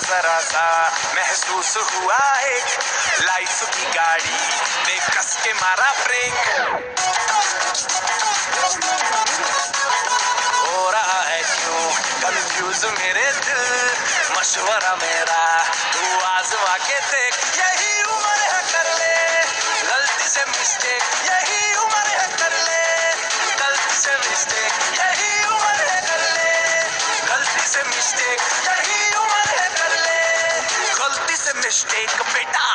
जरा सा महसूस हुआ एक लाइफ की गाड़ी देख कस के मारा ब्रेक हो रहा है क्यों कंफ्यूज मेरे दिल? मशवरा मेरा, तू आजमा के देख। यही उम्र है कर ले, गलती से मिस्टेक यही उम्र है कर ले, गलती से मिस्टेक यही उम्र है कर ले, गलती से मिस्टेक गलती से मिस्टेक बेटा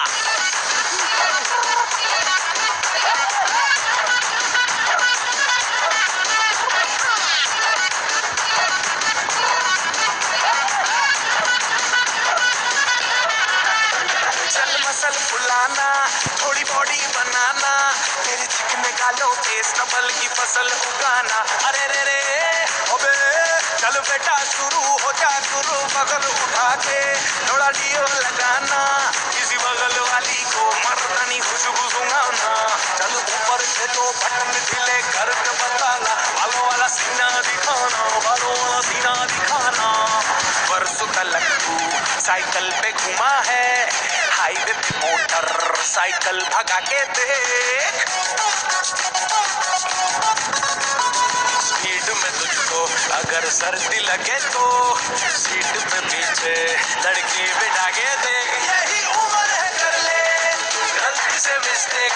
चल मसल फुलाना, थोड़ी बॉडी बनाना, तेरे चिकने गालों पे स्टबल की फ़सल उगाना। अरे रे रे अबे चल बेटा, शुरू हो जा शुरू बगल थोड़ा लगाना। किसी बगल वाली को खुशबू ऊपर से तो बटन ढीले बताना। बालों वाला सीना दिखाना, बालों वाला सीना दिखाना। परसों तलक तू साइकिल पे घुमा है। हाईवे पे मोटर साइकिल भगा के देख। सर्दी लगे तो सीट पे पीछे लड़की बिठा के देख यही उम्र है कर ले, गलती से मिस्टेक